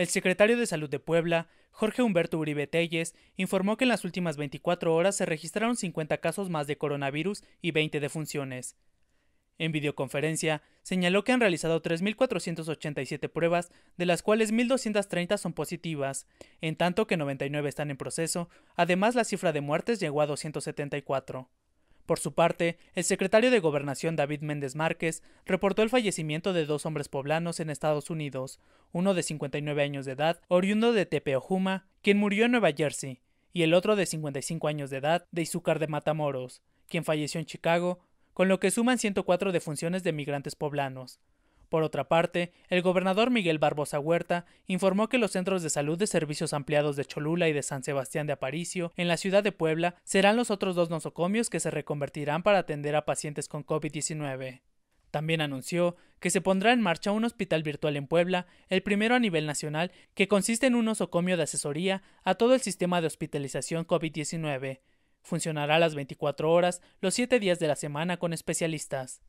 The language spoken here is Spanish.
El secretario de Salud de Puebla, Jorge Humberto Uribe Telles, informó que en las últimas 24 horas se registraron 50 casos más de coronavirus y 20 defunciones. En videoconferencia, señaló que han realizado 3.487 pruebas, de las cuales 1.230 son positivas, en tanto que 99 están en proceso, además la cifra de muertes llegó a 274. Por su parte, el secretario de Gobernación David Méndez Márquez reportó el fallecimiento de dos hombres poblanos en Estados Unidos, uno de 59 años de edad, oriundo de Tepeojuma, quien murió en Nueva Jersey, y el otro de 55 años de edad, de Izúcar de Matamoros, quien falleció en Chicago, con lo que suman 104 defunciones de migrantes poblanos. Por otra parte, el gobernador Miguel Barbosa Huerta informó que los centros de salud de servicios ampliados de Cholula y de San Sebastián de Aparicio, en la ciudad de Puebla, serán los otros dos nosocomios que se reconvertirán para atender a pacientes con COVID-19. También anunció que se pondrá en marcha un hospital virtual en Puebla, el primero a nivel nacional, que consiste en un nosocomio de asesoría a todo el sistema de hospitalización COVID-19. Funcionará las 24 horas, los 7 días de la semana con especialistas.